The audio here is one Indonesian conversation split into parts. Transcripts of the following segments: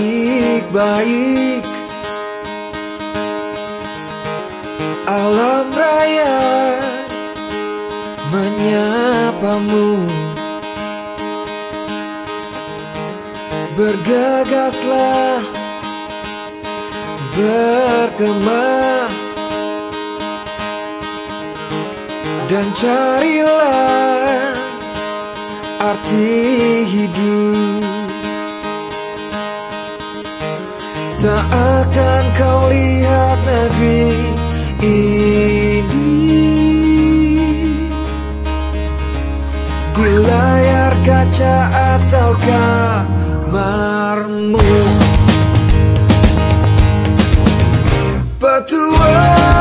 baik-baik. Alam raya menyapamu. Bergegaslah Berkemas. Dan carilah akan kau lihat negeri ini. Di layar kaca atau kamarmu Petualangan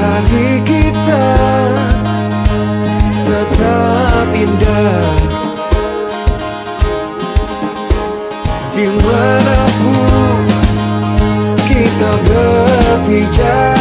Hari kita tetap indah. Di mana pun kita berpijak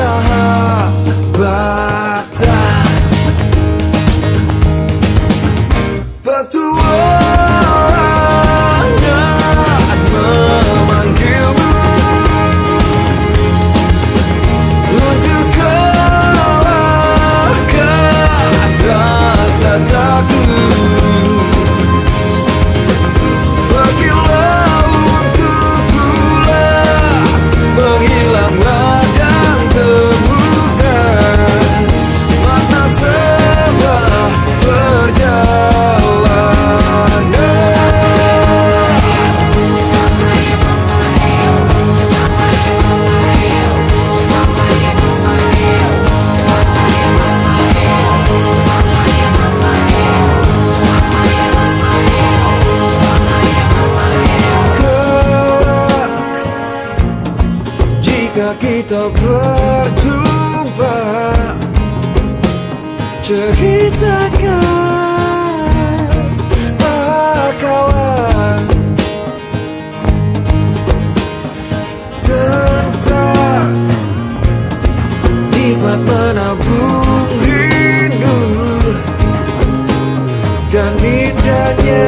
so Jika kita berjumpa Ceritakan Bakawan kawan Tentang Nikmat menabung rindu Dan indahnya